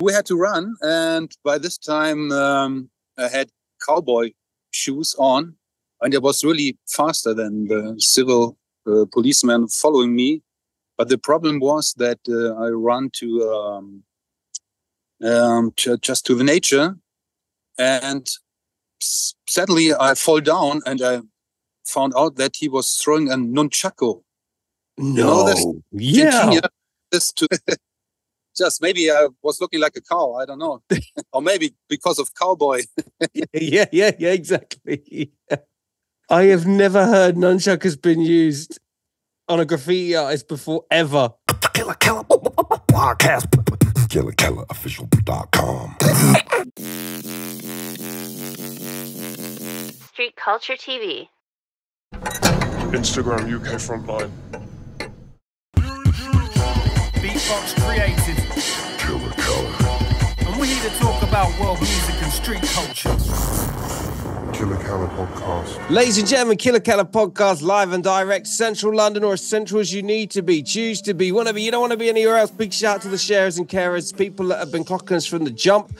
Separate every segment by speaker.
Speaker 1: we had to run, and by this time um, I had cowboy shoes on, and I was really faster than the civil uh, policeman following me. But the problem was that uh, I run to, um, um, to just to the nature, and suddenly I fall down, and I found out that he was throwing a nunchaku.
Speaker 2: No, you know, yeah.
Speaker 1: This to just maybe I was looking like a cow. I don't know, or maybe because of cowboy.
Speaker 2: yeah, yeah, yeah, exactly. I have never heard nunchuck has been used on a graffiti artist before ever. Killa Kela podcast.
Speaker 3: KillaKelaOfficial.com.
Speaker 4: Street Culture TV.
Speaker 5: Instagram UK Frontline.
Speaker 6: Beatbox created.
Speaker 3: Killa Kela.
Speaker 6: And we're here to talk about world music and street culture.
Speaker 3: Killa Kela Podcast.
Speaker 2: Ladies and gentlemen, Killa Kela Podcast, live and direct, central London or as central as you need to be. Choose to be, whatever. You don't want to be anywhere else. Big shout out to the sharers and carers, people that have been clocking us from the jump.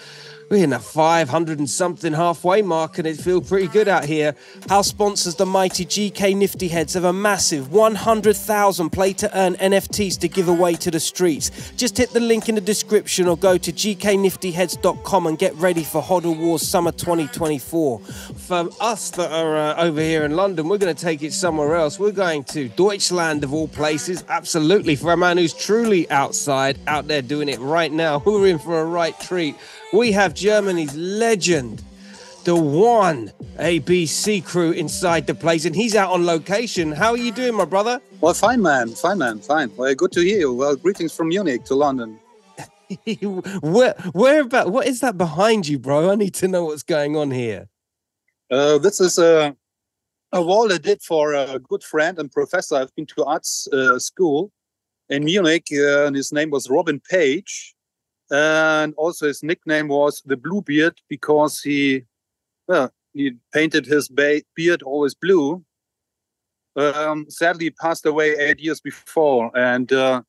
Speaker 2: We're in the 500 and something halfway mark, and it feels pretty good out here. House sponsors, the mighty GK Nifty Heads, have a massive 100,000 play to earn NFTs to give away to the streets. Just hit the link in the description or go to gkniftyheads.com and get ready for Hodl Wars Summer 2024. For us that are uh, over here in London, we're going to take it somewhere else. We're going to Deutschland, of all places. Absolutely. For a man who's truly outside, out there doing it right now, we're in for a right treat we have Germany's legend, the WON ABC crew inside the place, and he's out on location. How are you doing, my brother?
Speaker 1: Well, fine, man. Fine, man. Fine. Well, good to hear you. Well, greetings from Munich to London.
Speaker 2: where, where about? What is that behind you, bro? I need to know what's going on here.
Speaker 1: Uh, this is a a wall I did for a good friend and professor. I've been to arts uh, school in Munich, uh, and his name was Robin Page and also his nickname was the Bluebeard because he, well, he painted his beard always blue. Um, sadly, passed away eight years before, and uh,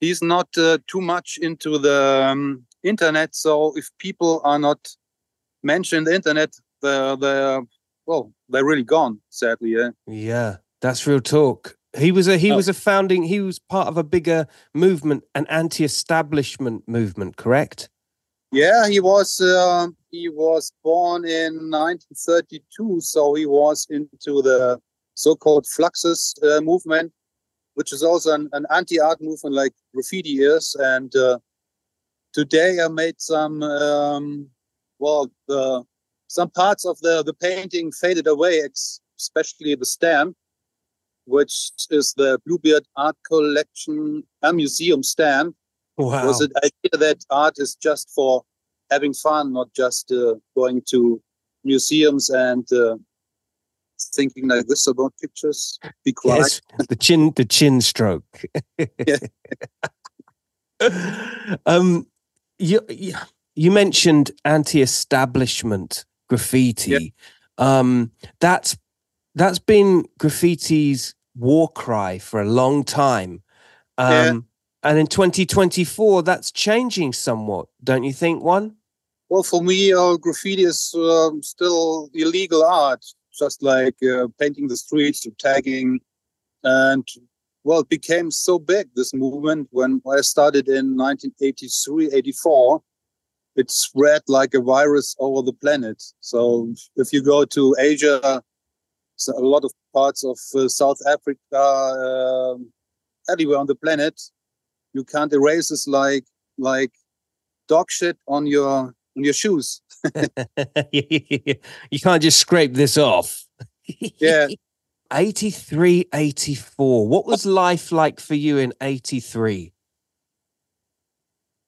Speaker 1: he's not uh, too much into the um, internet. So if people are not mentioned the internet, they're well, they're really gone. Sadly, yeah.
Speaker 2: Yeah, that's real talk. He was a he oh. was a founding. He was part of a bigger movement, an anti-establishment movement. Correct?
Speaker 1: Yeah, he was. Uh, he was born in 1932, so he was into the so-called Fluxus uh, movement, which is also an, an, anti-art movement like graffiti is. And uh, today, I made some. Um, well, the some parts of the the painting faded away, especially the stamp which is the Bluebeard Art Collection, a museum stand.
Speaker 2: Wow.
Speaker 1: Was it idea that art is just for having fun, not just uh, going to museums and uh, thinking like this about pictures? Be quiet.
Speaker 2: Yes, the chin, the chin stroke. um, you, you mentioned anti-establishment graffiti. Yeah. Um, that's that's been graffiti's war cry for a long time. Um, yeah. And in 2024, that's changing somewhat, don't you think, WON?
Speaker 1: Well, for me, uh, graffiti is uh, still illegal art, just like uh, painting the streets, tagging. And, well, it became so big, this movement, when I started in 1983, 84. It spread like a virus over the planet. So if you go to Asia, a lot of parts of uh, South Africa, uh, anywhere on the planet, you can't erase this like like dog shit on your on your shoes.
Speaker 2: you can't just scrape this off.
Speaker 1: yeah.
Speaker 2: 83, 84. What was life like for you in 83?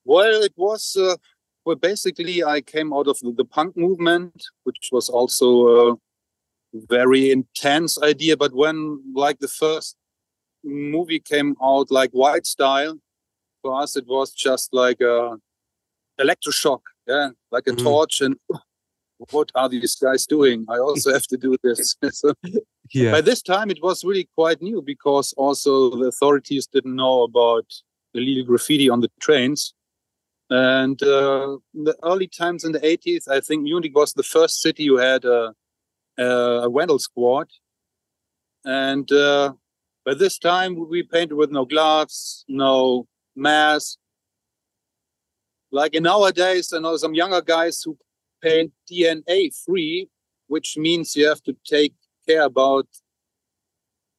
Speaker 1: Well, it was, uh, well, basically, I came out of the, the punk movement, which was also uh, very intense idea. But when like the first movie came out, like Wild Style, for us it was just like a electroshock, yeah, like a mm. torch. And what are these guys doing? I also have to do this. so, yeah. By this time, it was really quite new because also the authorities didn't know about illegal graffiti on the trains. And uh, in the early times in the 80s, I think Munich was the first city who had a, a, a rental squad. And uh, by this time, we painted with no gloves, no mask. Like in nowadays, I know some younger guys who paint DNA free, which means you have to take care about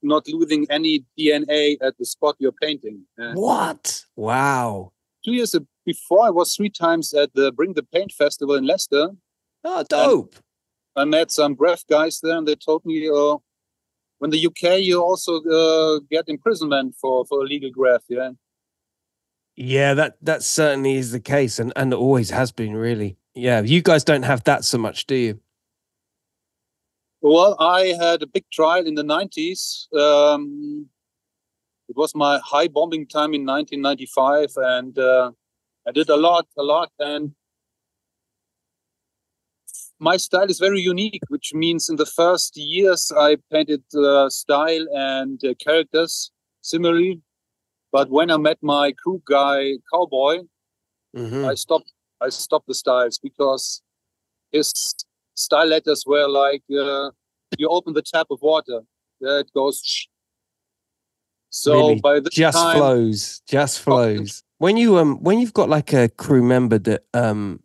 Speaker 1: not losing any DNA at the spot you're painting. And
Speaker 2: What? Wow.
Speaker 1: two years before, I was three times at the Bring the Paint Festival in Leicester.
Speaker 2: Oh, dope.
Speaker 1: I met some brave guys there, and they told me, uh, when the UK, you also uh, get imprisonment for for illegal graph. Yeah,
Speaker 2: Yeah, that that certainly is the case, and and always has been. Really. Yeah, you guys don't have that so much, do you?
Speaker 1: Well, I had a big trial in the 90s. Um, it was my high bombing time in 1995, and uh, I did a lot, a lot. And my style is very unique, which means in the first years I painted uh, style and uh, characters similarly. But when I met my crew guy, Cowboy,
Speaker 2: Mhm.
Speaker 1: I stopped. I stopped the styles because his style letters were like uh, you open the tap of water, it goes. sh- So
Speaker 2: Really?
Speaker 1: by this
Speaker 2: just
Speaker 1: time,
Speaker 2: flows just flows when you um when you've got like a crew member that um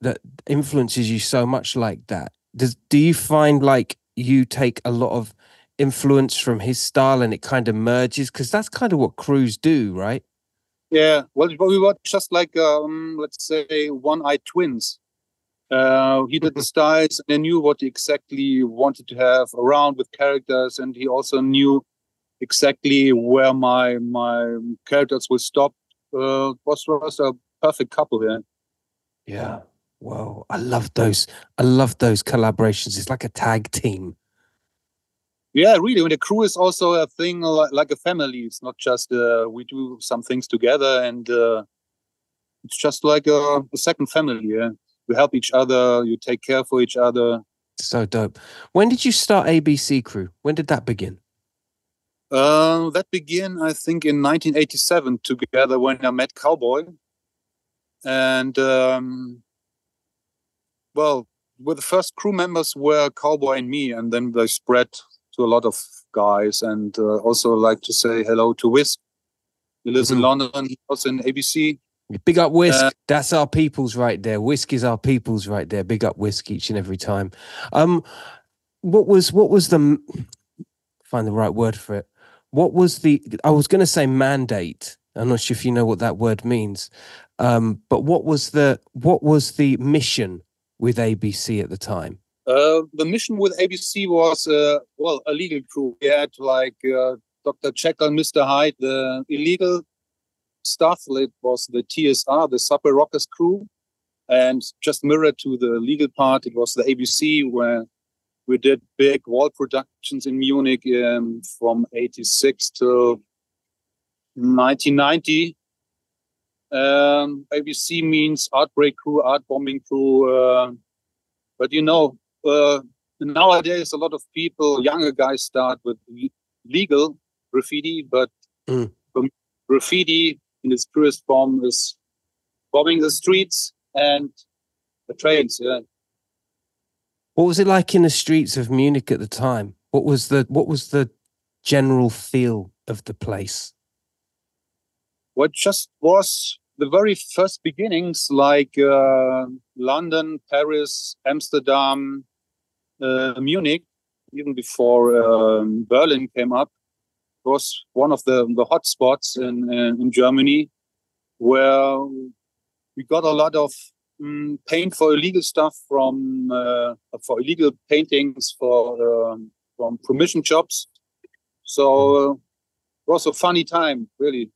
Speaker 2: that influences you so much like that does do you find like you take a lot of influence from his style and it kind of merges because that's kind of what crews do right
Speaker 1: yeah, well, we were just like um, let's say one-eyed twins. Uh, he did the styles and I knew what he exactly wanted to have around with characters, and he also knew exactly where my my characters will stop. Uh, was was a perfect couple here.
Speaker 2: yeah Whoa, I love those. I love those collaborations. It's like a tag team.
Speaker 1: Yeah, really. When the crew is also a thing like, like a family. It's not just uh, we do some things together, and uh, it's just like a, a second family. Yeah, we help each other. You take care for each other.
Speaker 2: So dope. When did you start ABC Crew? When did that begin?
Speaker 1: Uh, that began, I think, in 1987 together when I met Cowboy, and um, well, with the first crew members were Cowboy and me, and then they spread to a lot of guys, and uh, also like to say hello to Whisk. He lives in
Speaker 2: Mhm.
Speaker 1: London, he was in ABC.
Speaker 2: Big up Whisk.
Speaker 1: Uh,
Speaker 2: That's our peoples right there. Whisk is our peoples right there. Big up Whisk each and every time. Um, what was what was the find the right word for it? What was the I was going to say mandate. I'm not sure if you know what that word means. Um, but what was the what was the mission with ABC at the time?
Speaker 1: Uh, the mission with ABC was, uh, well, a legal crew. We had like uh, Dr. Jekyll and Mr. Hyde, the illegal stuff. It was the TSR, the Super Rockers crew. And just mirrored to the legal part, it was the ABC where we did big wall productions in Munich um, from 86 to 1990. Um, ABC means art break crew, art bombing crew. Uh, but you know, uh, nowadays a lot of people, younger guys, start with legal graffiti, but
Speaker 2: Mm.
Speaker 1: graffiti in its purest form is bombing the streets and the trains. Yeah.
Speaker 2: What was it like in the streets of Munich at the time? What was the what was the general feel of the place?
Speaker 1: What just was the very first beginnings, like uh, London, Paris, Amsterdam, uh, Munich, even before um, Berlin came up, was one of the the hot spots in in, Germany, where we got a lot of um, paint for illegal stuff from uh, for illegal paintings for um, from permission jobs. So it was a funny time, really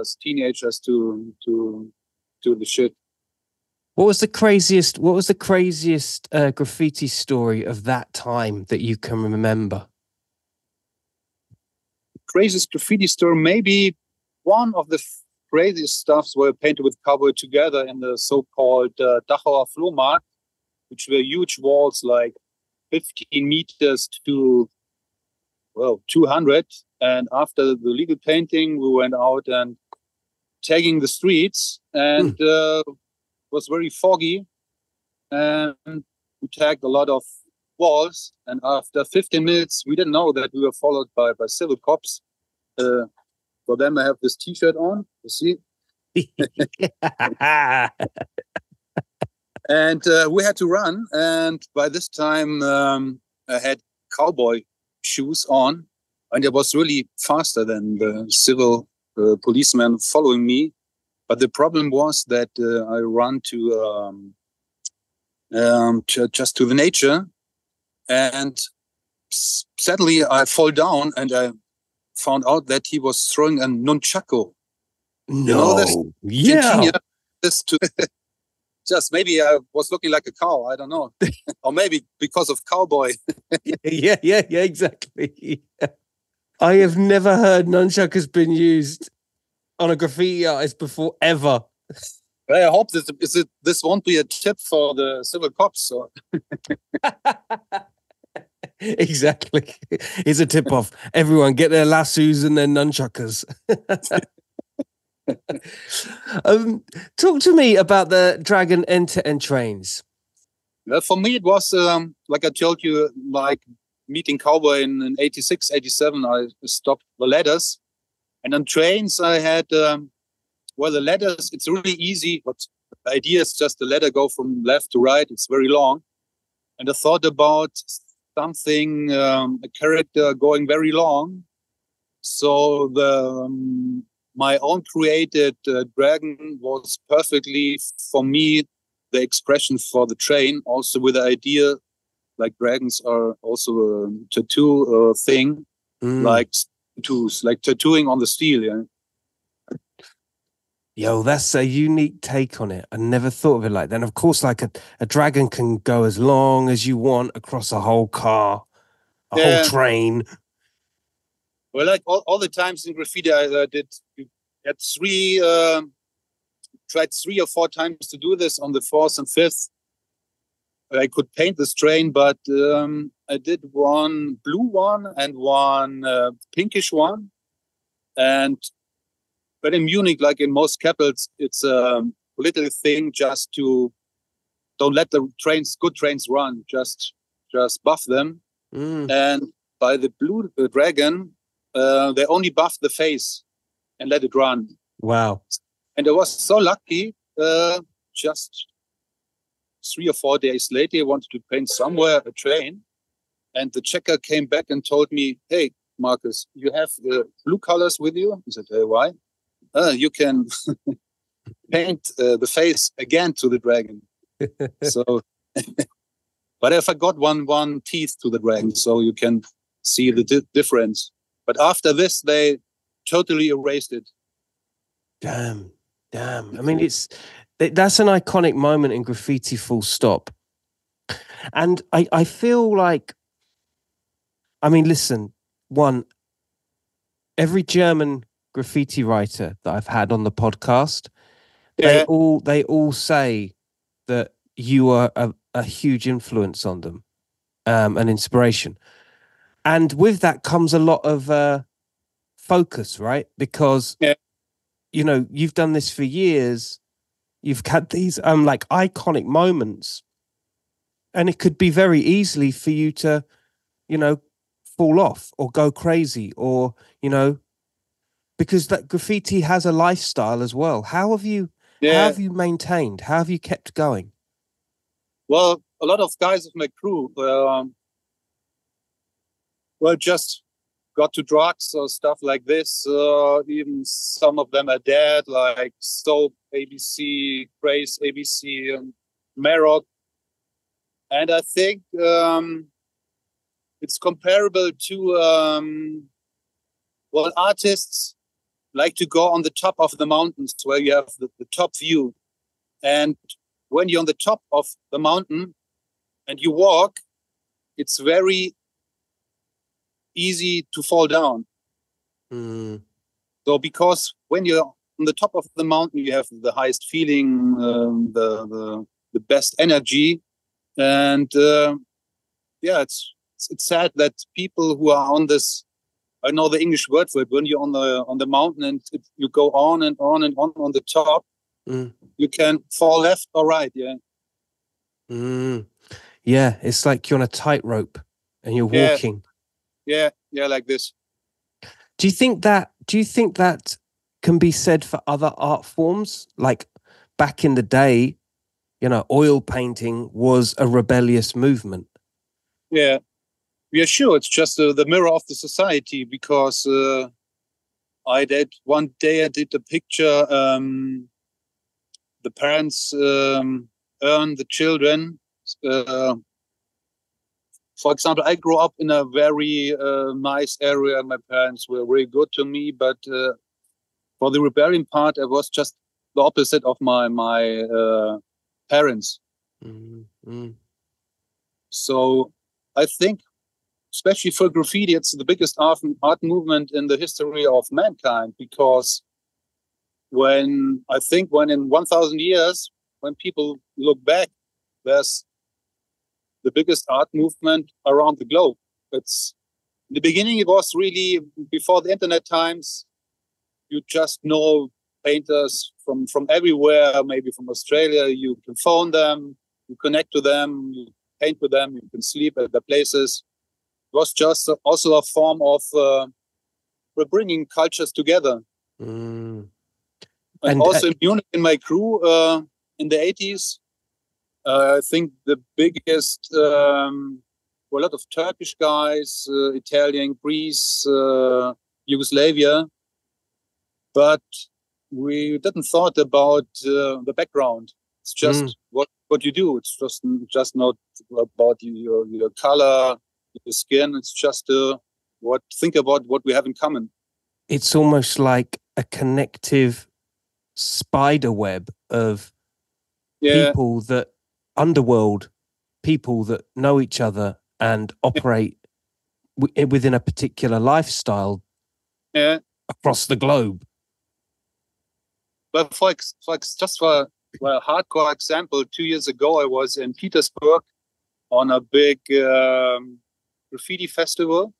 Speaker 1: as teenagers to to do the shit.
Speaker 2: What was the craziest? What was the craziest uh, graffiti story of that time that you can remember?
Speaker 1: Craziest graffiti story, maybe one of the craziest stuffs were painted with cowboy together in the so-called uh, Dachauer Flohmarkt, which were huge walls like 15 meters to well 200. And after the legal painting, we went out and tagging the streets, and uh, was very foggy, and we tagged a lot of walls. And after 15 minutes, we didn't know that we were followed by by civil cops. Uh, for them, I have this T-shirt on. You see, and uh, we had to run. And by this time, um, I had cowboy shoes on, and it was really faster than the civil uh, policeman following me. But the problem was that uh, I run to, um, um, to just to the nature, and suddenly I fall down, and I found out that he was throwing a nunchaku.
Speaker 2: no.
Speaker 1: know this-
Speaker 2: yeah.
Speaker 1: This to just maybe I was looking like a cow. I don't know, or maybe because of cowboy.
Speaker 2: yeah, yeah, yeah, exactly. I have never heard nunchuck has been used on a graffiti artist before ever.
Speaker 1: I hope this is it. This won't be a tip for the civil cops. So
Speaker 2: exactly. It's a tip off. Everyone get their lassos and their nunchuckers. um, talk to me about the Dragon end to end trains.
Speaker 1: well, for me, it was um, like I told you, like meeting cowboy in, in 86, 87. I stopped the ladders, and on trains I had um, well the ladders. It's really easy, but the idea is just the ladder go from left to right. It's very long, and I thought about something um, a character going very long. So the um, my own created uh, dragon was perfectly for me the expression for the train, also with the idea like dragons are also a tattoo uh, thing,
Speaker 2: Mm.
Speaker 1: like tattoos, like tattooing on the steel. Yeah.
Speaker 2: Yo, that's a unique take on it. I never thought of it like that. And of course, like a, a dragon can go as long as you want across a whole car, a
Speaker 1: Yeah.
Speaker 2: whole train.
Speaker 1: Well, like all, all the times in graffiti, I uh, did had three, um tried three or four times to do this on the fourth and fifth. I could paint this train, but um, I did one blue one and one uh, pinkish one. And but in Munich, like in most capitals, it's a little thing just to don't let the trains, good trains, run. Just just buff them
Speaker 2: Mm.
Speaker 1: and by the blue uh, dragon uh, they only buffed the face and let it run
Speaker 2: Wow.
Speaker 1: and i was so lucky uh, just three or four days later i wanted to paint somewhere a train and the checker came back and told me hey marcus you have uh, blue colors with you i said hey, why uh, you can paint uh, the face again to the dragon so but I forgot one one teeth to the dragon, so you can see the di- difference. But after this, they totally erased it.
Speaker 2: Damn. Damn. I mean, it's that's an iconic moment in graffiti, full stop. And I, I feel like, I mean, listen, WON, every German graffiti writer that I've had on the podcast, they all they all say that you are a, a huge influence on them, um, an inspiration, and with that comes a lot of uh, focus, right? Because
Speaker 1: Yeah.
Speaker 2: you know you've done this for years, you've had these um like iconic moments, and it could be very easily for you to, you know, fall off or go crazy or you know because that graffiti has a lifestyle as well. How have you how
Speaker 1: Yeah.
Speaker 2: have you maintained? How have you kept going?
Speaker 1: Well, a lot of guys of my crew, um, well, just got to drugs or stuff like this. Uh, even some of them are dead, like Soap, ABC, Grace, ABC, and Marok. And I think um, it's comparable to, um, well, artists like to go on the top of the mountains where you have the, the top view. And when you're on the top of the mountain and you walk, it's very easy to fall down.
Speaker 2: Mm,
Speaker 1: So because when you're on the top of the mountain, you have the highest feeling, um, the, the the best energy, and uh, yeah, it's, it's it's sad that people who are on this I know the English word for it. When you're on the on the mountain and you go on and on and on on the top,
Speaker 2: Mm.
Speaker 1: you can fall left or right. Yeah,
Speaker 2: Mm. Yeah, it's like you're on a tightrope and you're walking.
Speaker 1: yeah, yeah, yeah, like this.
Speaker 2: Do you think that? Do you think that can be said for other art forms? Like back in the day, you know, oil painting was a rebellious movement.
Speaker 1: Yeah, yeah, sure. It's just uh, the mirror of the society because uh, I did one day I did a picture. Um, the parents um, earn the children. Uh, for example, I grew up in a very uh, nice area. My parents were very good to me, but uh, for the rebellion part, I was just the opposite of my my uh, parents.
Speaker 2: Mm, mm.
Speaker 1: So I think, especially for graffiti, it's the biggest art, art movement in the history of mankind because when I think when in 1,000 years, when people look back, there's the biggest art movement around the globe. It's in the beginning, it was really before the internet times. You just know painters from from everywhere, maybe from Australia. You can phone them, you connect to them, you paint with them, you can sleep at their places. It was just also a form of uh, we're bringing cultures together.
Speaker 2: Mm.
Speaker 1: And,
Speaker 2: And,
Speaker 1: also
Speaker 2: uh,
Speaker 1: in Munich, in my crew uh, in the 80s, uh, I think the biggest um, were a lot of Turkish guys, uh, Italian, Greece, uh, Yugoslavia, but we didn't thought about uh, the background. It's just
Speaker 2: Mm.
Speaker 1: what what you do. It's just just not about your your color, your skin. It's just uh, what think about what we have in common.
Speaker 2: It's almost like a connective spider web of
Speaker 1: Yeah,
Speaker 2: people that underworld people that know each other and operate w- within a particular lifestyle
Speaker 1: yeah.
Speaker 2: across the globe.
Speaker 1: But for, ex- for ex- just for well, a hardcore example, two years ago I was in Petersburg on a big um, graffiti festival,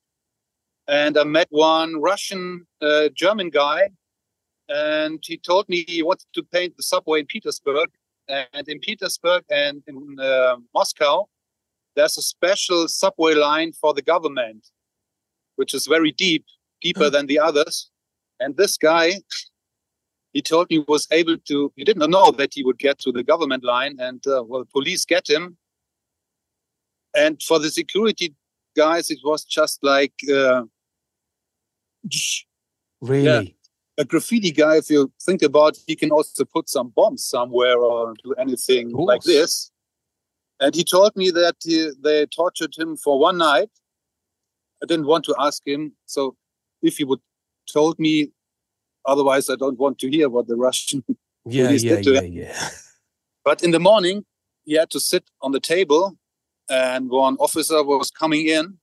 Speaker 1: and I met one Russian uh, German guy, and he told me he wanted to paint the subway in Petersburg. And in Petersburg and in uh, Moscow, there's a special subway line for the government, which is very deep, deeper than the others. And this guy he told me he was able to he didn't know that he would get to the government line and uh, well police get him and for the security guys it was just like uh,
Speaker 2: Really?
Speaker 1: A graffiti guy if you think about he can also put some bombs somewhere or do anything like this. And he told me that he, they tortured him for one night. I didn't want to ask him. So if he would told me otherwise i don't want to hear what the russian
Speaker 2: Yeah, yeah,
Speaker 1: did to
Speaker 2: yeah,
Speaker 1: him.
Speaker 2: yeah.
Speaker 1: But in the morning, he had to sit on the table, and one officer was coming in,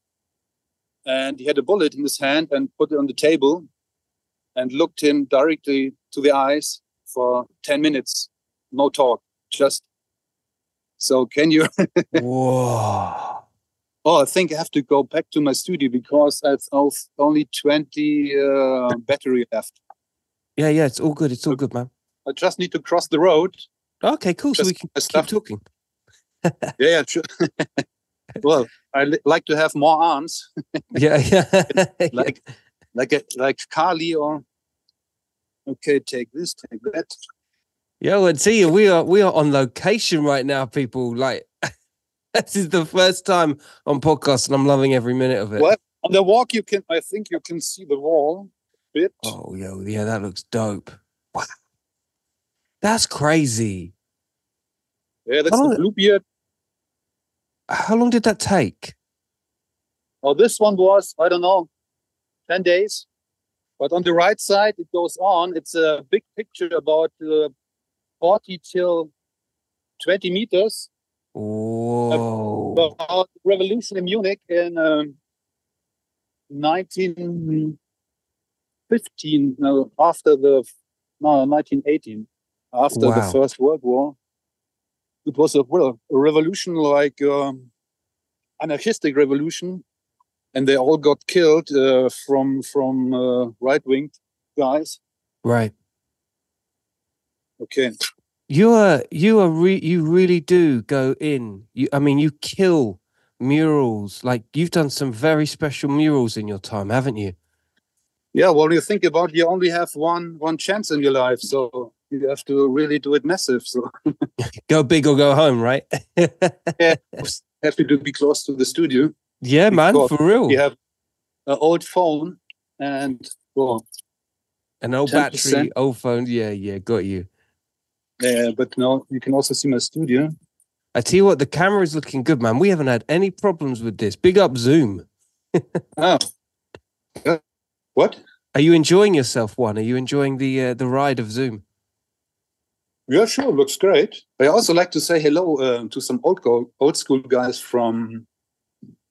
Speaker 1: and he had a bullet in his hand and put it on the table, and looked him directly to the eyes for ten minutes, no talk, just. So can you?
Speaker 2: Whoa.
Speaker 1: Oh, I think I have to go back to my studio because I've only twenty uh, battery left.
Speaker 2: Yeah, yeah, it's all good. It's all good, man.
Speaker 1: I just need to cross the road.
Speaker 2: Okay, cool. So we can keep talking.
Speaker 1: Yeah, yeah, well, I li- like to have more arms.
Speaker 2: Yeah, yeah.
Speaker 1: like like a, like Kali or okay, take this, take that.
Speaker 2: Yo, and see, we are we are on location right now, people. Like this is the first time on podcast, and I'm loving every minute of it.
Speaker 1: What? On the walk, you can. I think you can see the wall a bit.
Speaker 2: Oh, yo, yeah, that looks dope. Wow, that's crazy.
Speaker 1: Yeah, that's
Speaker 2: Oh.
Speaker 1: the Bluebeard.
Speaker 2: How long did that take?
Speaker 1: Oh, this one was I don't know, ten days. But on the right side, it goes on. It's a big picture about uh, forty till twenty meters
Speaker 2: Whoa.
Speaker 1: about the revolution in Munich in um, 1915, no, after the, no, 1918, after the First World War. It was a, well, a revolution like um, anarchistic revolution. And they all got killed uh, from from uh, right wing guys.
Speaker 2: Right.
Speaker 1: Okay,
Speaker 2: You are you are re- you really do go in. You I mean you kill murals. Like you've done some very special murals in your time, haven't you?
Speaker 1: yeah. Well, you think about it, you only have one one chance in your life, so you have to really do it massive. So
Speaker 2: Go big or go home, right?
Speaker 1: have to be close to the studio.
Speaker 2: Yeah, man, for real.
Speaker 1: You have an old phone and well,
Speaker 2: An old
Speaker 1: 10%.
Speaker 2: battery, old phone. Yeah, yeah, got you.
Speaker 1: yeah, but now you can also see my studio.
Speaker 2: I tell you what, the camera is looking good, man. We haven't had any problems with this. Big up Zoom.
Speaker 1: Oh, what?
Speaker 2: Are you enjoying yourself, WON? Are you enjoying the uh, the ride of Zoom?
Speaker 1: Yeah, sure, looks great. I also like to say hello uh, to some old old school guys from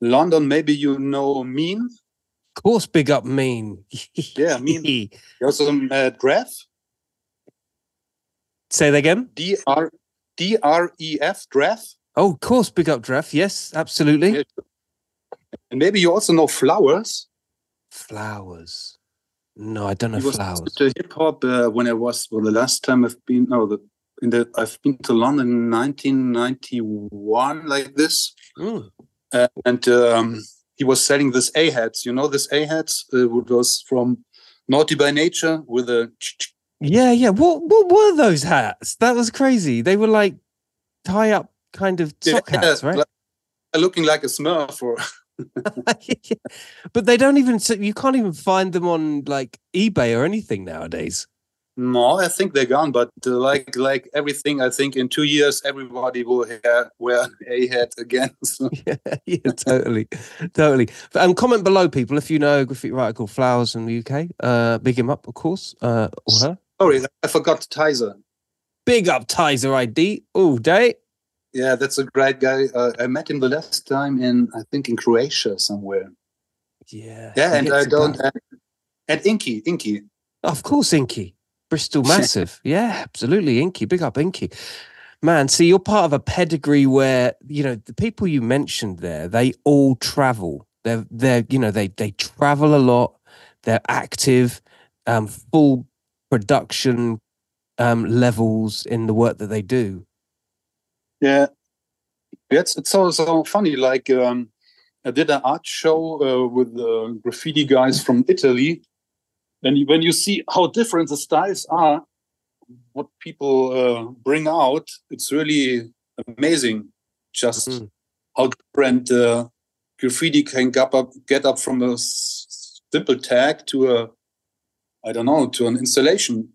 Speaker 1: London. Maybe you know Mean.
Speaker 2: Of course, big up mean.
Speaker 1: Yeah, Mean. You also met Dref.
Speaker 2: Say that again.
Speaker 1: D R D R E F Dref.
Speaker 2: Oh, of course, big up Dref. Yes, absolutely.
Speaker 1: Yeah. And maybe you also know Flowers.
Speaker 2: Flowers. No, I don't know
Speaker 1: He
Speaker 2: flowers.
Speaker 1: to hip hop uh, when I was well the last time I've been no the in the I've been to London in 1991 like this
Speaker 2: Mm.
Speaker 1: Uh, and um, he was selling this A hats you know this A hats uh, was from Naughty by Nature with a
Speaker 2: Yeah, yeah. What what were those hats? That was crazy. They were like tie up kind of sock hats, right?
Speaker 1: like- looking like a Smurf or
Speaker 2: but they don't even. You can't even find them on like eBay or anything nowadays.
Speaker 1: No I think they're gone but uh, like like everything I think in two years everybody will wear A hat again so.
Speaker 2: yeah, yeah, totally, totally. And um, comment below, people, if you know a graffiti writer called Flowers in the UK. Uh, big him up, of course. Uh, or her.
Speaker 1: sorry I forgot Tizer
Speaker 2: Big up Tizer ID all day.
Speaker 1: Yeah, that's a great guy. Uh, I met him the last time in, I think, in Croatia somewhere.
Speaker 2: Yeah,
Speaker 1: Yeah, and I don't. And, and Inkie, Inkie.
Speaker 2: Of course, Inkie. Bristol Massive. yeah, absolutely. Inkie. Big up Inkie. Man, see, you're part of a pedigree where, you know, the people you mentioned there, they all travel. They're, they're, you know, they, they travel a lot. They're active, um, full production um, levels in the work that they do.
Speaker 1: Yeah, it's, it's so so funny. Like um, I did an art show uh, with uh, graffiti guys from Italy, and when you see how different the styles are, what people uh, bring out, it's really amazing. Just
Speaker 2: Mhm.
Speaker 1: how different uh, graffiti can get up, get up from a simple tag to a, I don't know, to an installation.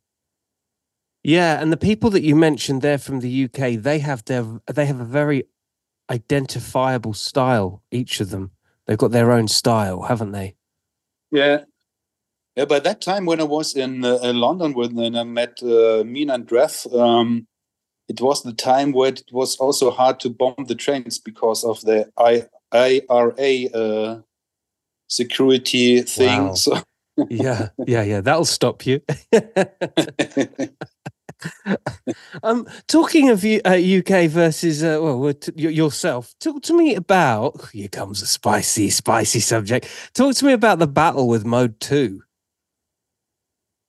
Speaker 2: Yeah, and the people that you mentioned there from the UK, they have their they have a very identifiable style. Each of them, they've got their own style, haven't they?
Speaker 1: Yeah. Yeah, by that time when I was in, uh, in London when I met uh, Mina and Dref, um, it was the time where it was also hard to bomb the trains because of the I, IRA uh, security thing.
Speaker 2: Wow.
Speaker 1: So
Speaker 2: yeah, yeah, yeah. That'll stop you. um, talking of you, uh, UK versus uh, well, t- yourself, talk to me about. Here comes a spicy, spicy subject. Talk to me about the battle with Mode Two.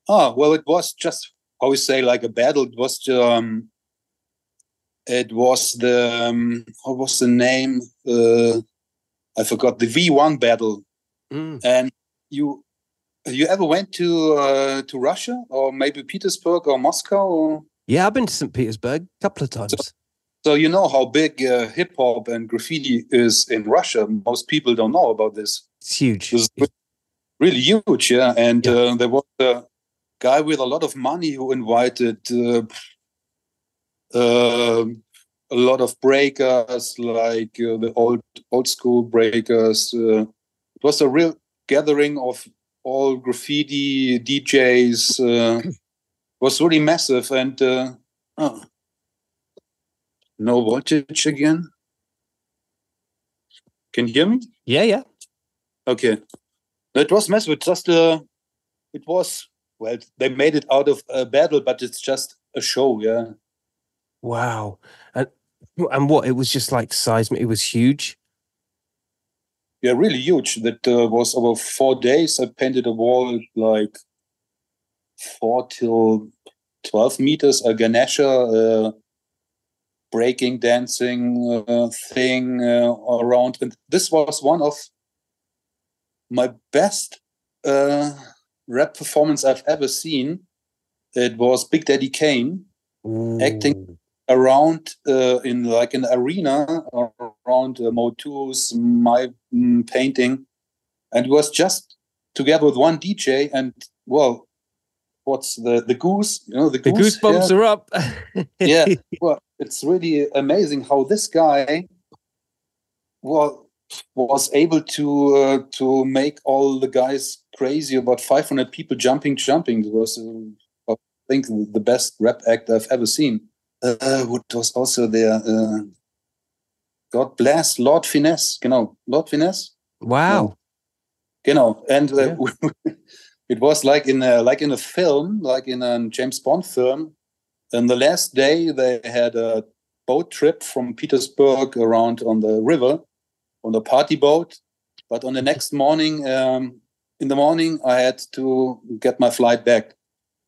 Speaker 1: Oh well, it was just I always say like a battle. It was um, it was the um, what was the name? Uh, I forgot the V1 battle.
Speaker 2: Mm.
Speaker 1: And you you ever went to uh, to Russia or maybe Petersburg or Moscow? Or,
Speaker 2: Yeah, I've been to St. Petersburg a couple of times.
Speaker 1: so you know how big uh, hip hop and graffiti is in Russia. Most people don't know about this.
Speaker 2: It's huge.
Speaker 1: It's really huge, yeah. And
Speaker 2: Yeah.
Speaker 1: Uh, there was a guy with a lot of money who invited uh, uh, a lot of breakers, like uh, the old old school breakers. Uh, it was a real gathering of all graffiti DJs. Uh, it was really massive, and uh, oh, no voltage again. Can you hear me?
Speaker 2: Yeah, yeah.
Speaker 1: Okay. It was massive. It just uh, it was well. They made it out of a battle, but it's just a show. Yeah.
Speaker 2: Wow. And and what? It was just like seismic. It was huge.
Speaker 1: yeah, really huge. That uh, was over four days. I painted a wall like four till twelve meters. A Ganesha uh, breaking dancing uh, thing uh, around, and this was one of my best uh, rap performance I've ever seen. It was Big Daddy Kane acting around uh, in like an arena around uh, Mode Two's my mm, painting, and it was just together with one DJ and well, what's the the goose? You know the
Speaker 2: The
Speaker 1: goose.
Speaker 2: goosebumps
Speaker 1: yeah.
Speaker 2: are up.
Speaker 1: yeah. Well, it's really amazing how this guy, well, was able to uh, to make all the guys crazy about 500 people jumping, jumping. It was, uh, I think, the best rap act I've ever seen. Uh, what was also there? Uh, God bless Lord Finesse. Genau, Lord Finesse.
Speaker 2: wow.
Speaker 1: Genau, and uh, it was like in a, like in a film, like in a James Bond film. And the last day they had a boat trip from Petersburg around on the river, on the party boat. But on the next morning, um, in the morning, I had to get my flight back.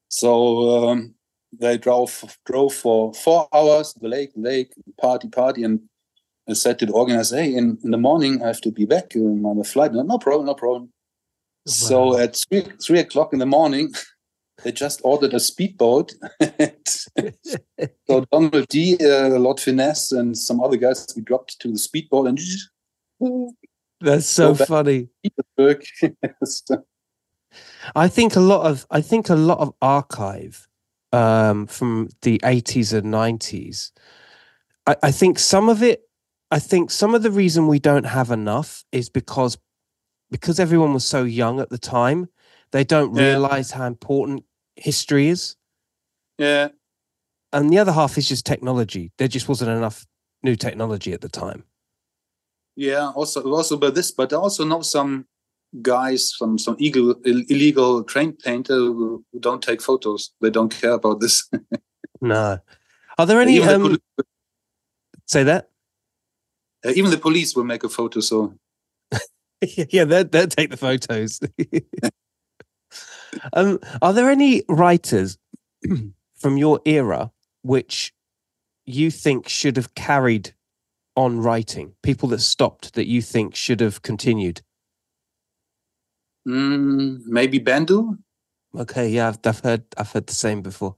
Speaker 1: So um, they drove drove for four hours, the lake, lake, party, party, and I said to the organizer, "Hey, in, in the morning I have to be back um, on the flight." No, no problem, no problem. So at three three o'clock in the morning, they just ordered a speedboat. so Donald D, uh, Lord Finesse, and some other guys we dropped to the speedboat and
Speaker 2: That's so funny.
Speaker 1: So-
Speaker 2: I think a lot of I think a lot of archive um, from the eighties and nineties. I, I think some of it. I think some of the reason we don't have enough is because because everyone was so young at the time. They don't
Speaker 1: Yeah.
Speaker 2: realize how important history is,
Speaker 1: yeah,
Speaker 2: and the other half is just technology. There just wasn't enough new technology at the time.
Speaker 1: Yeah. Also, also by this, but I also know some guys, from some illegal illegal train painter who, who don't take photos. They don't care about this.
Speaker 2: No. Are there any?
Speaker 1: the
Speaker 2: Um,
Speaker 1: poli-
Speaker 2: say that.
Speaker 1: uh, even the police will make a photo. So
Speaker 2: yeah, they'll, they'll take the photos. um, are there any writers from your era which you think should have carried on writing? People that stopped that you think should have continued?
Speaker 1: mm, maybe Bando.
Speaker 2: Okay, yeah, I've, I've heard I've heard the same before.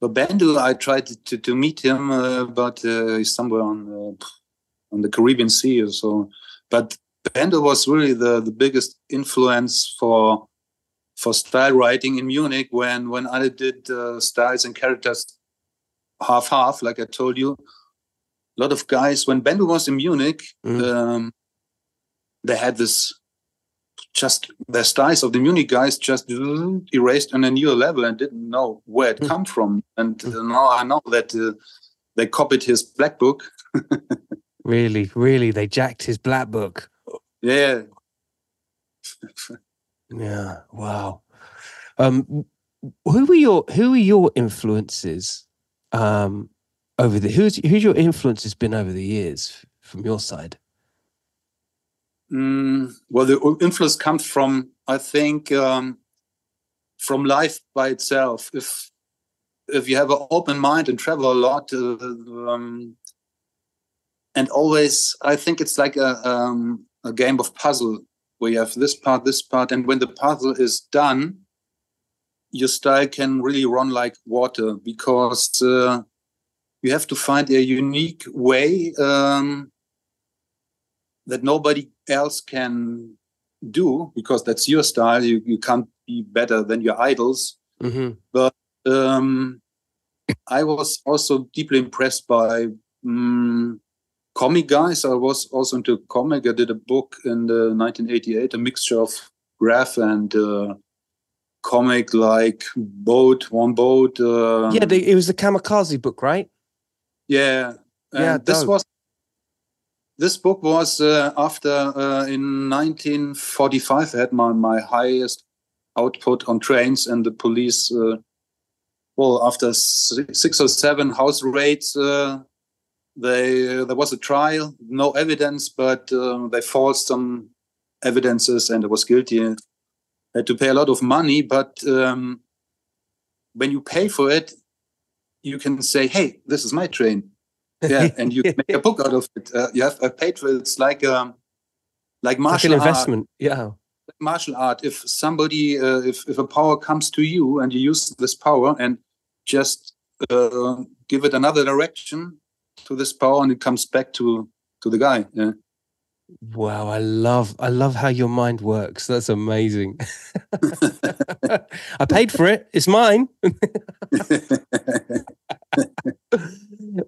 Speaker 1: But Bando, I tried to, to meet him, uh, but uh, he's somewhere on uh, on the Caribbean Sea or so. But Bando was really the, the biggest influence for for style writing in Munich when when I did uh, styles and characters half half, like I told you. A lot of guys when Bando was in Munich,
Speaker 2: Mm.
Speaker 1: um, they had this just the styles of the Munich guys just erased on a new level and didn't know where it
Speaker 2: Mm.
Speaker 1: come from. And uh, now I know that uh, they copied his black book.
Speaker 2: Really, really, they jacked his black book.
Speaker 1: Yeah,
Speaker 2: Yeah, wow. Um, who were your who are your influences um, over the who's who's your influences been over the years from your side?
Speaker 1: Mm, well, the influence comes from, I think, um, from life by itself. If if you have an open mind and travel a lot, uh, um, and always, I think it's like a um, a game of puzzle where you have this part, this part, and when the puzzle is done, your style can really run like water because uh, you have to find a unique way. Um, that nobody else can do because that's your style. You, you can't be better than your idols.
Speaker 2: Mm-hmm.
Speaker 1: Um, I was also deeply impressed by um, comic guys. I was also into comic. I did a book in the 1988, a mixture of graph and uh, comic like boat, one boat. Uh,
Speaker 2: yeah, the, it was the Kamikaze book, right?
Speaker 1: Yeah.
Speaker 2: Yeah,
Speaker 1: this
Speaker 2: dope.
Speaker 1: was this book was uh, after uh, in 1945 I had my, my highest output on trains and the police uh, well after six, or seven house raids uh, they there was a trial, no evidence, but uh, they forced some evidences, and I was guilty. I had to pay a lot of money, but um, when you pay for it, you can say, "Hey, this is my train." Yeah, and you can make a book out of it. Uh, you have a paid for. It's like um, like
Speaker 2: It's like
Speaker 1: martial
Speaker 2: an
Speaker 1: art.
Speaker 2: investment. Yeah.
Speaker 1: martial art if somebody uh, if if a power comes to you and you use this power and just uh, give it another direction to this power and it comes back to to the guy yeah
Speaker 2: Wow, I love I love how your mind works. That's amazing. I paid for it. It's mine.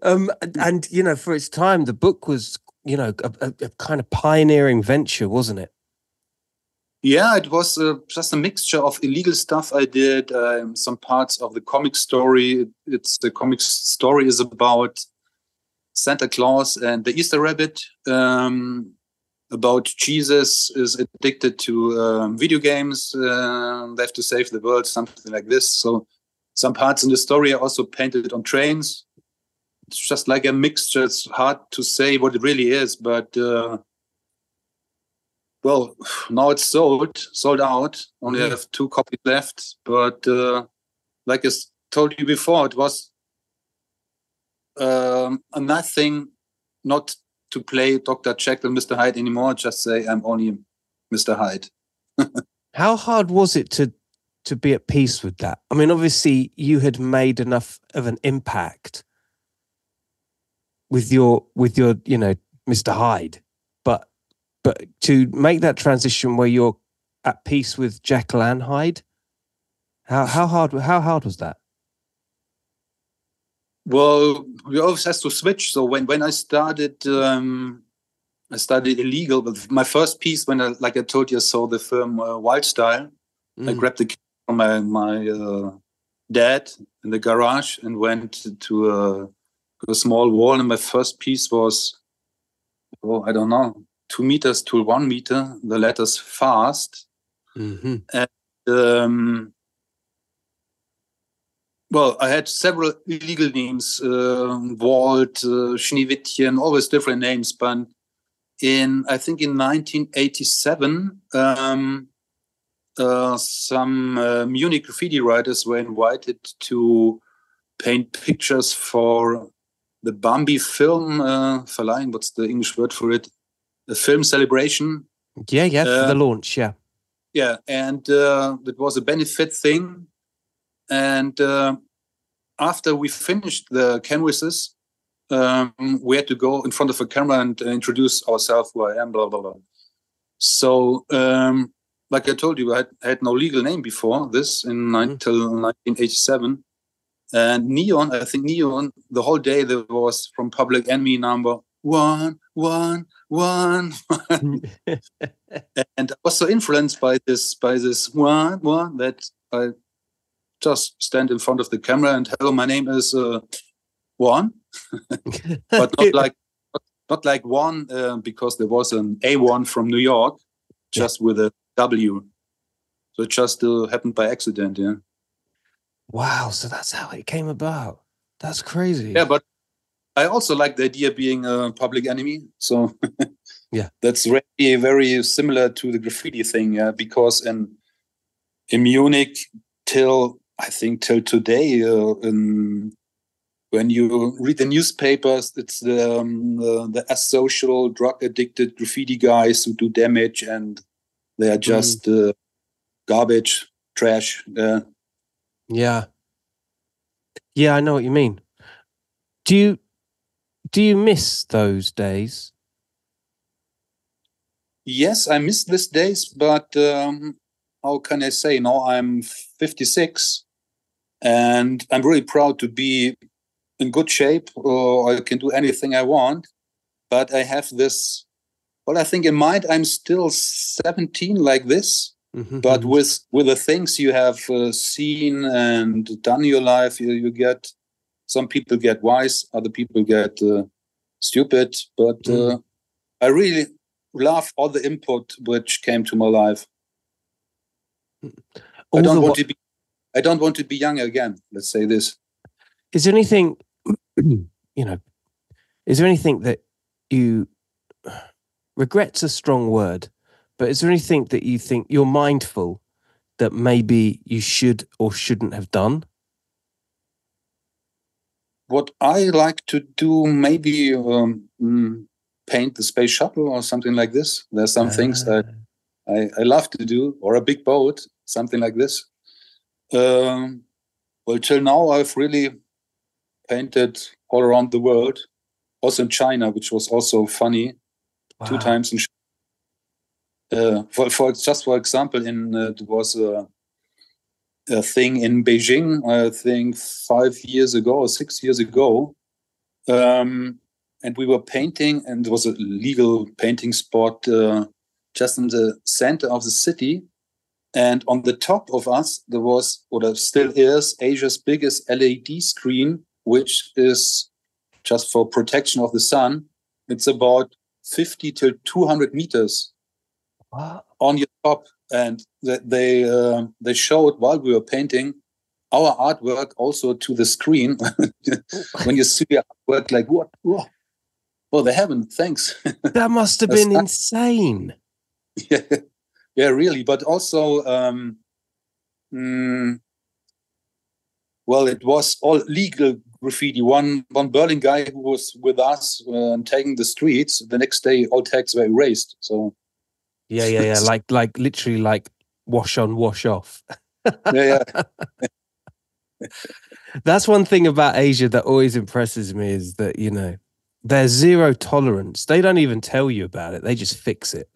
Speaker 2: Um and- and you know, for its time, the book was, you know, a, a, a kind of pioneering venture, wasn't it?
Speaker 1: yeah it was uh, just a mixture of illegal stuff i did um, some parts of the comic story. It's the comic story is about santa claus and the easter rabbit um, about jesus is addicted to um, video games uh, they have to save the world something like this. So some parts in the story are also painted on trains it's just like a mixture it's hard to say what it really is but uh, well now it's sold sold out only
Speaker 2: Mhm.
Speaker 1: have two copies left but uh, like I told you before it was um, a nothing not to play dr jekyll and mr hyde anymore just say i'm only mr hyde
Speaker 2: How hard was it to to be at peace with that? I mean, obviously you had made enough of an impact with your with your, you know, Mr. Hyde. But but to make that transition where you're at peace with Jekyll and Hyde, how how hard how hard was that?
Speaker 1: Well, we always has to switch. So when when I started, um, I started illegal. But my first piece, when I like I told you, I saw the film uh, Wild Style. I
Speaker 2: Mm.
Speaker 1: grabbed the from my my uh, dad in the garage and went to a, to a small wall. And my first piece was, oh, I don't know, two meters to one meter. The letters fast.
Speaker 2: Mhm.
Speaker 1: Um, well, I had several illegal names, uh, Walt, uh, Schneewittchen, always different names. But in, I think in 1987, um, uh, some uh, Munich graffiti writers were invited to paint pictures for the Bambi film uh, Verleihung. What's the English word for it? The film celebration
Speaker 2: Yeah, yeah,
Speaker 1: Uh,
Speaker 2: the launch, yeah.
Speaker 1: yeah and uh, it was a benefit thing and uh, after we finished the canvases um, we had to go in front of a camera and uh, introduce ourselves who i am blah blah blah so um, like i told you i had, had no legal name before this in
Speaker 2: Mhm.
Speaker 1: until 1987 and neon i think neon the whole day there was from public enemy number one one one and I was so influenced by this by this one one that I just stand in front of the camera and hello, my name is uh, WON, but not like not, like one uh, because there was an A one from New York, just with a W. So it just uh, happened by accident, yeah.
Speaker 2: Wow, so that's how it came about. That's crazy.
Speaker 1: Yeah, but I also like the idea of being a public enemy. So
Speaker 2: Yeah.
Speaker 1: that's really very similar to the graffiti thing. Yeah, because in in Munich till I think till today, uh, in, when you read the newspapers, it's the um, the, the asocial, drug addicted graffiti guys who do damage, and they are just uh, garbage, trash. Uh,
Speaker 2: Yeah. Yeah, I know what you mean. Do you do you miss those days?
Speaker 1: Yes, I miss these days, but um, how can I say? Now I'm 56, and I'm really proud to be in good shape, or I can do anything I want. But I have this. Well, I think in mind I'm still 17 like this,
Speaker 2: Mhm,
Speaker 1: but
Speaker 2: mhm.
Speaker 1: with with the things you have uh, seen and done in your life, you, you get some people get wise, other people get uh, stupid. But uh, I really love all the input which came to my life. I don't want
Speaker 2: wa-
Speaker 1: to be. I don't want to be young again. Let's say this.
Speaker 2: is there anything you know Is there anything that you regret's a strong word, but is there anything that you think you're mindful that maybe you should or shouldn't have done?
Speaker 1: What I like to do, maybe um, mm, paint the space shuttle or something like this. There's some things that
Speaker 2: Ah.
Speaker 1: I, I love to do, or a big boat, something like this. Um, well, till now, I've really painted all around the world, also in China, which was also funny. Two times in. Uh, for, for just for example, in uh, there was a, a thing in Beijing, I think five years ago or six years ago, um, and we were painting, and it was a legal painting spot uh, just in the center of the city. And on the top of us, there was, or still is, Asia's biggest LED screen, which is just for protection of the sun. It's about 50 to 200 meters On your top. And that they uh, they showed while we were painting our artwork also to the screen. when you see your artwork, like, what? Whoa. Oh, they haven't. Thanks.
Speaker 2: That must have been insane.
Speaker 1: yeah, yeah, really. But also, um, mm, well, it was all legal graffiti. One one Berlin guy who was with us uh, and taking the streets. The next day, all tags were erased. So
Speaker 2: Yeah, yeah, yeah. Like, like literally, like wash on, wash off.
Speaker 1: yeah, yeah,
Speaker 2: That's one thing about Asia that always impresses me is that you know there's zero tolerance. They don't even tell you about it; they just fix it.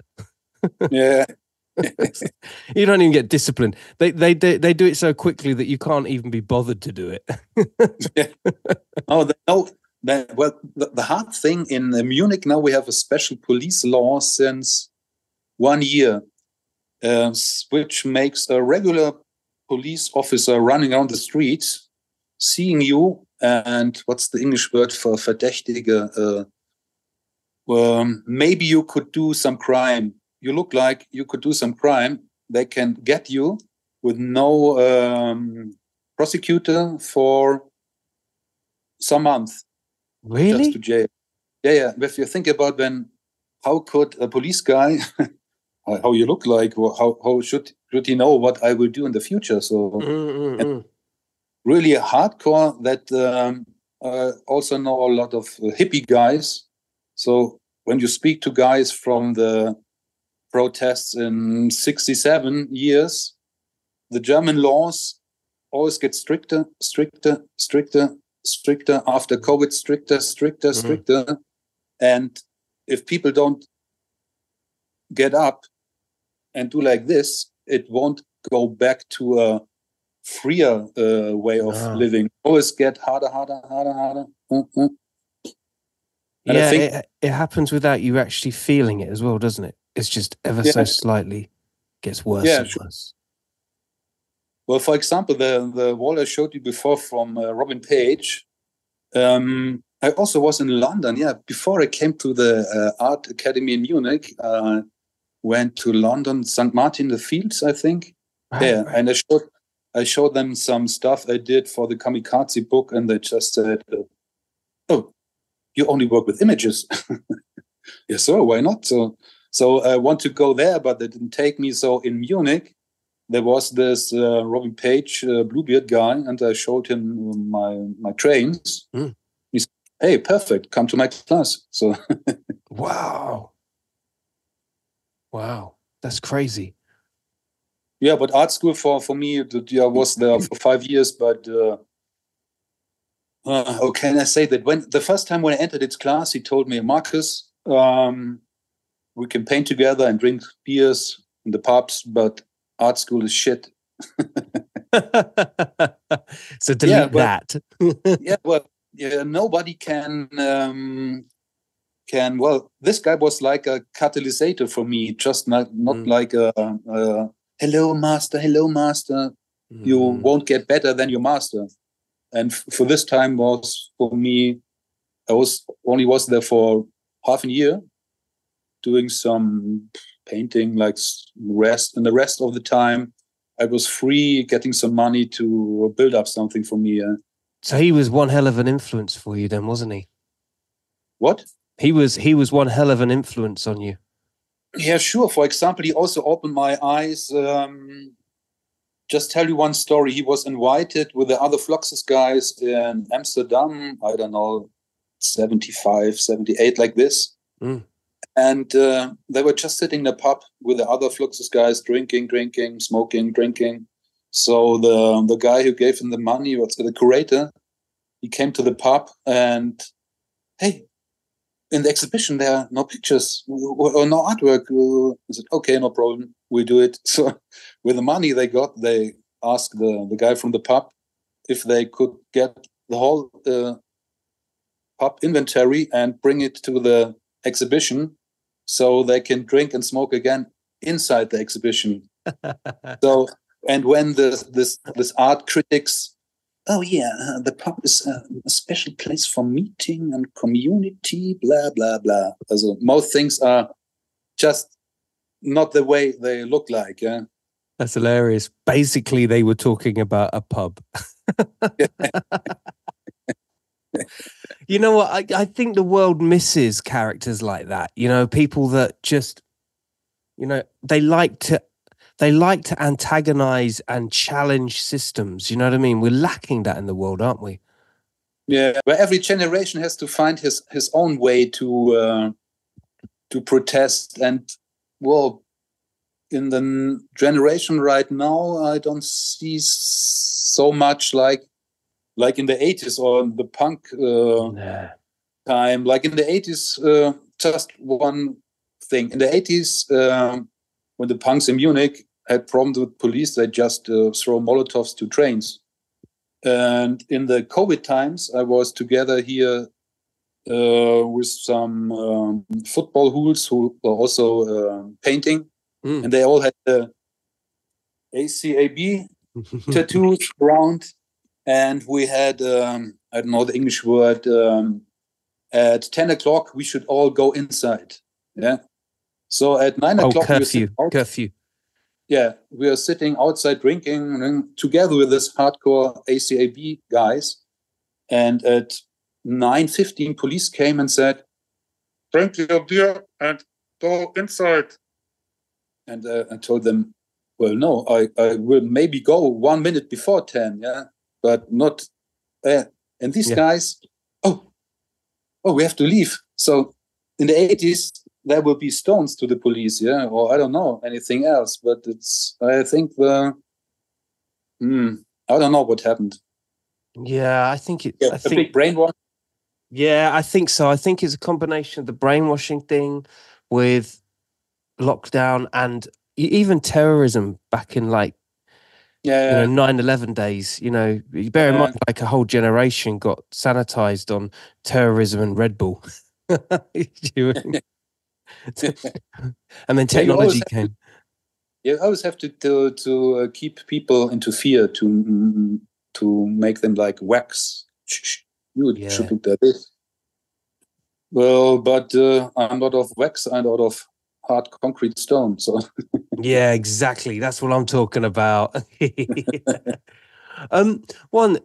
Speaker 1: yeah.
Speaker 2: You don't even get disciplined. They they they, they do it so quickly that you can't even be bothered to do it. yeah.
Speaker 1: Oh, the, well, the, the hard thing in Munich now we have a special police law since one year, uh, which makes a regular police officer running around the streets, seeing you, and what's the English word for verdächtige? Uh, um, maybe you could do some crime. You look like you could do some crime. They can get you with no um, prosecutor for some month just
Speaker 2: Really?
Speaker 1: to jail. Yeah, yeah. If you think about when, how could a police guy, how how you look like, how how should should he know what I will do in the future? So
Speaker 2: Mm, mm, mm.
Speaker 1: really hardcore. That um, uh, also know a lot of uh, hippie guys. So when you speak to guys from the protests in '67 years, the German laws always get stricter, stricter, stricter, stricter after COVID, stricter, stricter,
Speaker 2: Mhm.
Speaker 1: stricter. And if people don't get up and do like this, it won't go back to a freer uh, way of
Speaker 2: Ah.
Speaker 1: living. Always get harder, harder, harder, harder. Mm, mm. I
Speaker 2: yeah,
Speaker 1: think-
Speaker 2: it, it happens without you actually feeling it as well, doesn't it? It's just ever so slightly gets worse
Speaker 1: Yeah,
Speaker 2: and
Speaker 1: sure.
Speaker 2: worse.
Speaker 1: Well, for example, the the wall I showed you before from uh, Robin Page. Um, I also was in London. Yeah, before I came to the uh, art academy in Munich, uh, went to London, St. Martin the Fields, I think. Yeah, and I showed I showed them some stuff I did for the Kamikaze book, and they just said, "Oh, you only work with images." yes, sir. Why not? So, so I want to go there, but they didn't take me. So in Munich, there was this uh, Robin Page uh, Bluebeard guy, and I showed him my my trains.
Speaker 2: Mm.
Speaker 1: He said, "Hey, perfect. Come to my class." So
Speaker 2: Wow. Wow. That's crazy.
Speaker 1: yeah, but art school for for me, yeah, I was there for five years, but. Uh, uh, how can I say that? When the first time when I entered its class, he told me, Marcus, um, we can paint together and drink beers in the pubs, but art school is shit.
Speaker 2: so delete
Speaker 1: Yeah, but-
Speaker 2: that.
Speaker 1: yeah, well, yeah, nobody can um, can. Well, this guy was like a catalysator for me, just not not
Speaker 2: Mm.
Speaker 1: like a, a hello master, hello master. You
Speaker 2: Mm.
Speaker 1: won't get better than your master. And for this time was for me, I was only was there for half a year, doing some painting, like rest, and the rest of the time. I was free, getting some money to build up something for me. Uh,
Speaker 2: So he was one hell of an influence for you then, wasn't he?
Speaker 1: What?
Speaker 2: He was he was one hell of an influence on you.
Speaker 1: Yeah, sure. For example, he also opened my eyes. Um, just tell you one story. He was invited with the other Fluxus guys in Amsterdam, I don't know, 75, 78, like this.
Speaker 2: Mm.
Speaker 1: And uh, they were just sitting in a pub with the other Fluxus guys, drinking, drinking, smoking, drinking. So the the guy who gave him the money, what's the curator, he came to the pub and, hey, in the exhibition there are no pictures or no artwork. Uh, I said, okay, no problem, we do it. So with the money they got, they asked the, the guy from the pub if they could get the whole uh, pub inventory and bring it to the exhibition so they can drink and smoke again inside the exhibition. so and when this this art critics oh yeah uh, the pub is uh, a special place for meeting and community blah blah blah also most things are just not the way they look like yeah
Speaker 2: That's hilarious. Basically, they were talking about a pub. you know what? I, I think the world misses characters like that. You know, people that just, you know, they like to they like to antagonize and challenge systems. You know what I mean? We're lacking that in the world, aren't we?
Speaker 1: yeah but every generation has to find his his own way to uh, to protest and well in the generation right now i don't see so much like like in the 80s or the punk uh,
Speaker 2: Yeah.
Speaker 1: time like in the 80s uh, just one thing in the 80s um, when the punks in munich had problems with police they just uh, throw molotovs to trains and in the covid times i was together here uh, with some um, football hools who were also uh, painting
Speaker 2: Mm.
Speaker 1: and they all had the acab tattoos around and we had um, i don't know the english word um, at 10 o'clock we should all go inside yeah so at 9
Speaker 2: oh,
Speaker 1: o'clock we
Speaker 2: curfew.
Speaker 1: out-
Speaker 2: Curfew.
Speaker 1: Yeah we are sitting outside drinking together with this hardcore acab guys. And at 9.15 police came and said drink your beer and go inside. And uh, i told them well no I, I will maybe go one minute before 10 yeah but not uh, and these
Speaker 2: Yeah.
Speaker 1: guys oh oh we have to leave. So in the 80s there will be stones to the police yeah or i don't know anything else but it's i think the hmm, i don't know what happened
Speaker 2: Yeah, I think it.
Speaker 1: yeah,
Speaker 2: I
Speaker 1: a
Speaker 2: think
Speaker 1: big brainwash
Speaker 2: Yeah, I think so. I think it's a combination of the brainwashing thing with lockdown and even terrorism back in like
Speaker 1: yeah
Speaker 2: you know 9-11 days. You know, you bear in
Speaker 1: Yeah.
Speaker 2: mind like a whole generation got sanitized on terrorism and Red Bull. And then
Speaker 1: Yeah,
Speaker 2: technology
Speaker 1: to-
Speaker 2: came.
Speaker 1: you always have to to, to uh, keep people into fear to mm, to make them like wax you
Speaker 2: Yeah.
Speaker 1: should look at this well but uh, i'm not of wax i'm out of hard concrete stone so
Speaker 2: Yeah, exactly. That's what I'm talking about. um, WON,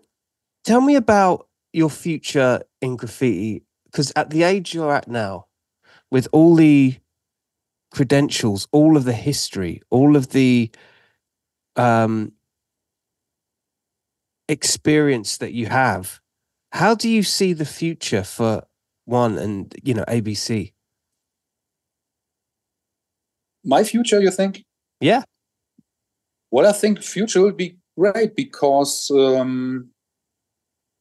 Speaker 2: tell me about your future in graffiti, because at the age you're at now, with all the credentials, all of the history, all of the um, experience that you have, how do you see the future for WON and you know ABC?
Speaker 1: my future you think
Speaker 2: Yeah.
Speaker 1: well i think future will be great because um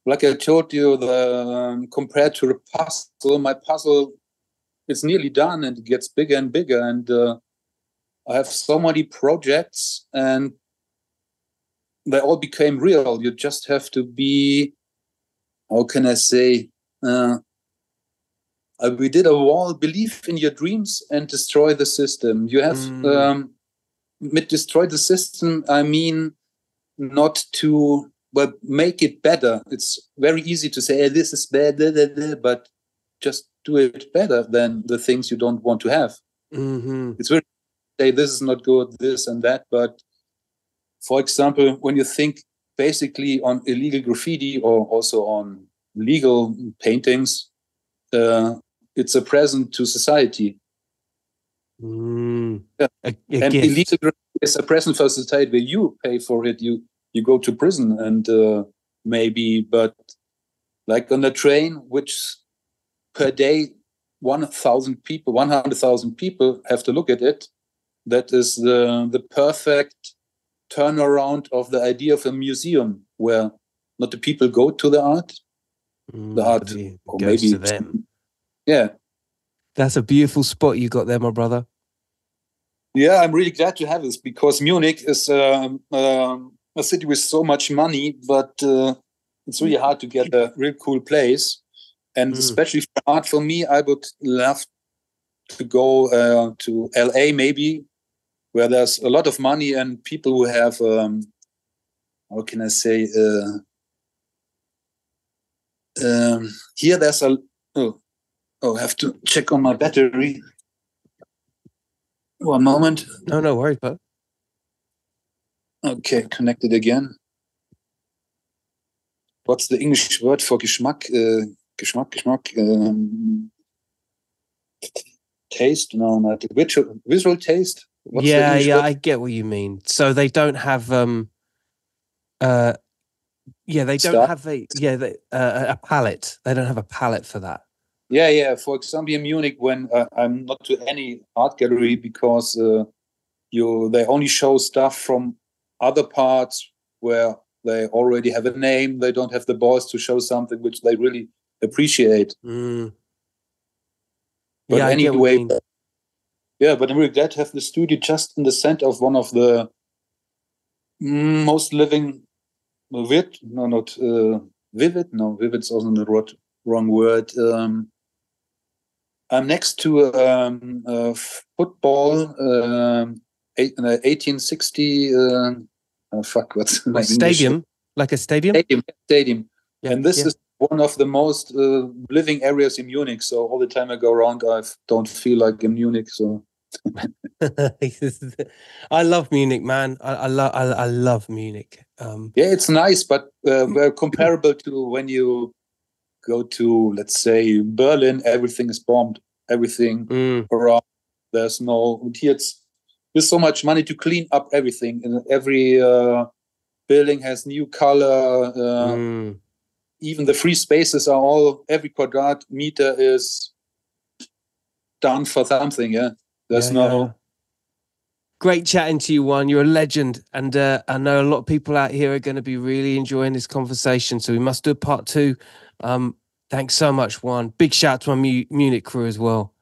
Speaker 1: like i told you the um, compared to the puzzle my puzzle it's nearly done and it gets bigger and bigger. And uh, i have so many projects and they all became real. You just have to be how can i say uh, uh, we did a wall believe in your dreams and destroy the system. You have
Speaker 2: Mm.
Speaker 1: um, with destroy the system i mean not to but make it better. It's very easy to say hey, this is bad blah, blah, blah, but just do it better than the things you don't want to have
Speaker 2: Mm-hmm.
Speaker 1: it's very say this is not good this and that but for example when you think basically on illegal graffiti or also on legal paintings uh, it's a present to society.
Speaker 2: Mm.
Speaker 1: Yeah.
Speaker 2: A, a
Speaker 1: and
Speaker 2: gift.
Speaker 1: illegal drinking is a present for society where you pay for it. You you go to prison and uh, maybe, but like on a train, which per day one thousand people, one hundred thousand people have to look at it. That is the the perfect turnaround of the idea of a museum where not the people go to the art,
Speaker 2: Mm,
Speaker 1: the art, or
Speaker 2: goes
Speaker 1: maybe
Speaker 2: to them.
Speaker 1: yeah,
Speaker 2: That's a beautiful spot you got there, my brother.
Speaker 1: Yeah, I'm really glad to have this because Munich is um, um, a city with so much money, but uh, it's really hard to get a real cool place. And
Speaker 2: Mm.
Speaker 1: especially for art, for me, I would love to go uh, to LA, maybe, where there's a lot of money and people who have, um, how can I say, uh, um, here there's a, oh, oh, I have to check on my battery. One moment.
Speaker 2: No, no worries, but
Speaker 1: Okay, connected again. What's the English word for Geschmack? Uh, Geschmack, Geschmack. Um, taste? No, not visual, visual taste. What's
Speaker 2: yeah, yeah? I get what you mean. So they don't have um uh yeah, they don't
Speaker 1: Stuff?
Speaker 2: have a yeah, they, uh, a palette. They don't have a palette for that.
Speaker 1: Yeah, yeah. For example, in Munich, when uh, I'm not to any art gallery because uh, you they only show stuff from other parts where they already have a name. They don't have the balls to show something which they really appreciate.
Speaker 2: Mm.
Speaker 1: But
Speaker 2: yeah, I get what you
Speaker 1: anyway. Yeah, but I'm really glad to have the studio just in the center of one of the most living vivid, no, not uh, vivid. No, vivid's also the wrong, word. Um, I'm next to um, a football, um, eight, uh, 1860. Uh, oh, fuck, what's my
Speaker 2: What,
Speaker 1: English?
Speaker 2: stadium? Like a stadium?
Speaker 1: Stadium, stadium.
Speaker 2: Yeah,
Speaker 1: and this
Speaker 2: yeah.
Speaker 1: is one of the most uh, living areas in Munich. So all the time I go around, I don't feel like in Munich. So
Speaker 2: I love Munich, man. I, I love I, I love Munich. Um,
Speaker 1: Yeah, it's nice, but uh, we're comparable to when you go to, let's say, Berlin. Everything is bombed. Everything
Speaker 2: mm,
Speaker 1: around. There's no and here. It's there's so much money to clean up everything, and every uh, building has new color. Uh,
Speaker 2: mm.
Speaker 1: Even the free spaces are all. Every quadrat meter is done for something. Yeah, there's
Speaker 2: Yeah,
Speaker 1: no.
Speaker 2: yeah. Great chatting to you, WON. You're a legend, and uh, I know a lot of people out here are going to be really enjoying this conversation. So we must do a part two. Um, thanks so much, WON. Big shout to my Mu- Munich crew as well.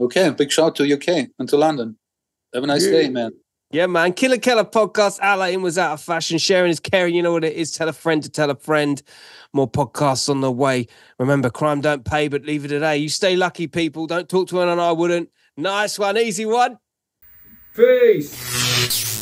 Speaker 1: Okay, big shout to UK and to London. Have a nice
Speaker 2: Yeah.
Speaker 1: day, man.
Speaker 2: Yeah, man. Killa Kela podcast. Alain was out of fashion. Sharing is caring. You know what it is. Tell a friend to tell a friend. More podcasts on the way. Remember, crime don't pay, but leave it today. You stay lucky, people. Don't talk to anyone I wouldn't. Nice one. Easy one.
Speaker 4: Peace.